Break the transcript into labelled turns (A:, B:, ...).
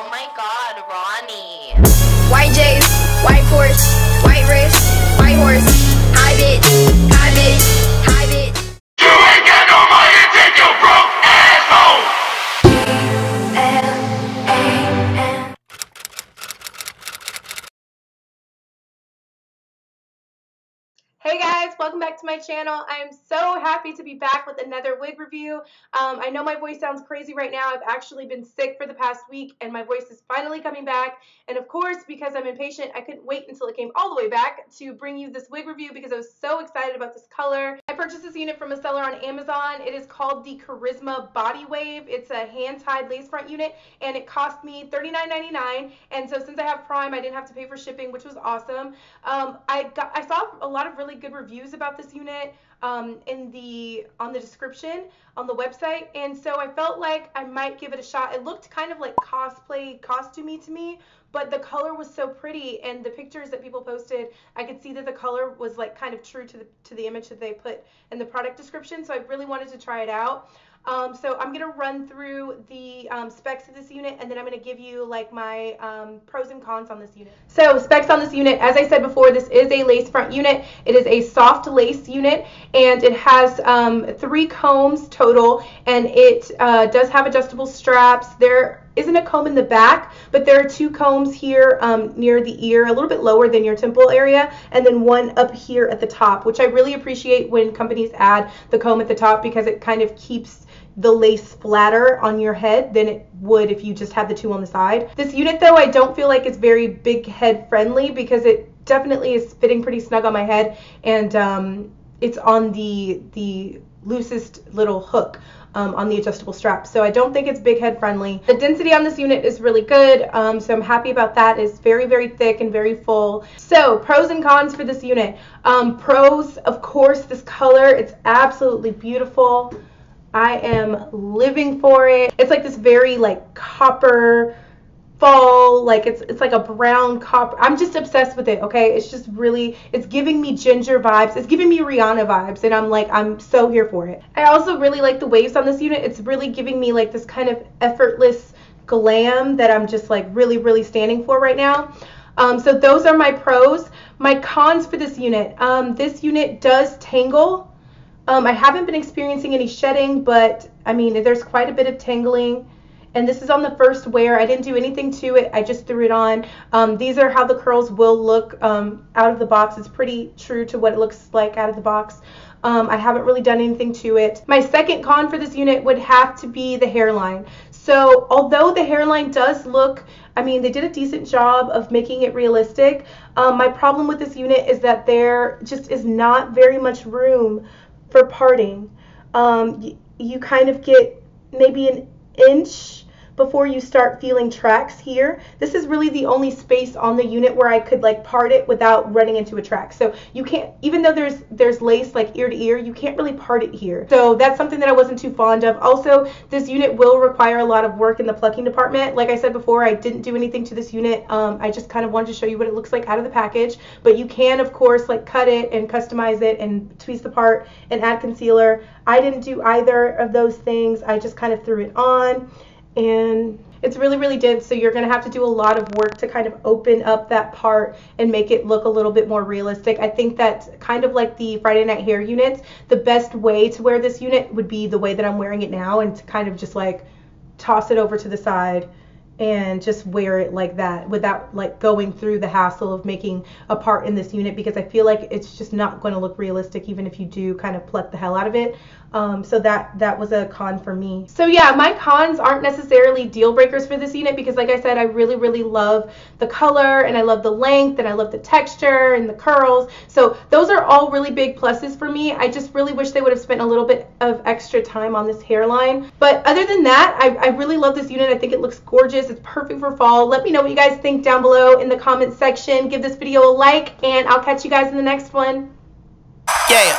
A: Oh my god, Ronnie.
B: White J's, white Porsche, white wrist, white horse,
C: Hey guys, welcome back to my channel. I am so happy to be back with another wig review. Um, I know my voice sounds crazy right now. I've actually been sick for the past week and my voice is finally coming back. And of course, because I'm impatient, I couldn't wait until it came all the way back to bring you this wig review because I was so excited about this color. I purchased this unit from a seller on Amazon. It is called the K'ryssma Body Wave. It's a hand-tied lace front unit and it cost me $39.99. And so since I have Prime, I didn't have to pay for shipping, which was awesome. Um, I got I saw a lot of really good reviews about this unit um, in the on the description on the website, and so I felt like I might give it a shot. It looked kind of like cosplay costumey to me, but the color was so pretty, and the pictures that people posted, I could see that the color was like kind of true to the to the image that they put in the product description. So I really wanted to try it out. Um, so I'm going to run through the um, specs of this unit and then I'm going to give you like my um, pros and cons on this unit. So specs on this unit, as I said before, this is a lace front unit. It is a soft lace unit and it has um, three combs total and it uh, does have adjustable straps. There isn't a comb in the back, but there are two combs here um, near the ear, a little bit lower than your temple area, and then one up here at the top, which I really appreciate when companies add the comb at the top because it kind of keeps the lace flatter on your head than it would if you just had the two on the side. This unit though, I don't feel like it's very big head friendly because it definitely is fitting pretty snug on my head and um, it's on the the loosest little hook um, on the adjustable strap. So I don't think it's big head friendly. The density on this unit is really good. Um, so I'm happy about that. It's very, very thick and very full. So pros and cons for this unit. Um, pros, of course, this color. It's absolutely beautiful. I am living for it. It's like this very like copper fall like it's it's like a brown copper i'm just obsessed with it okay? It's just really it's giving me ginger vibes it's giving me rihanna vibes and i'm like i'm so here for it. I also really like the waves on this unit it's really giving me like this kind of effortless glam that i'm just like really really standing for right now. Um, so those are my pros. My cons for this unit um, this unit does tangle. Um, I haven't been experiencing any shedding, but I mean, there's quite a bit of tangling. And this is on the first wear. I didn't do anything to it. I just threw it on. Um, these are how the curls will look um, out of the box. It's pretty true to what it looks like out of the box. Um, I haven't really done anything to it. My second con for this unit would have to be the hairline. So although the hairline does look, I mean, they did a decent job of making it realistic. Um, my problem with this unit is that there just is not very much room for parting. Um, you, you kind of get maybe an inch before you start feeling tracks here. This is really the only space on the unit where I could like part it without running into a track. So you can't, even though there's there's lace like ear to ear, you can't really part it here. So that's something that I wasn't too fond of. Also, this unit will require a lot of work in the plucking department. Like I said before, I didn't do anything to this unit. Um, I just kind of wanted to show you what it looks like out of the package. But you can, of course, like cut it and customize it and tweeze the part and add concealer. I didn't do either of those things. I just kind of threw it on and it's really really dense so you're going to have to do a lot of work to kind of open up that part and make it look a little bit more realistic. I think that kind of like the friday night hair units the best way to wear this unit would be the way that i'm wearing it now and to kind of just like toss it over to the side and just wear it like that without like going through the hassle of making a part in this unit because I feel like it's just not going to look realistic even if you do kind of pluck the hell out of it. Um, so that that was a con for me. So yeah, my cons aren't necessarily deal breakers for this unit because like I said, I really really love the color and I love the length and I love the texture and the curls. So those are all really big pluses for me. I just really wish they would have spent a little bit of extra time on this hairline. But other than that, I, I really love this unit. I think it looks gorgeous. It's perfect for fall. Let me know what you guys think down below in the comment section. Give this video a like and I'll catch you guys in the next one.
D: Yeah.